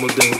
modelo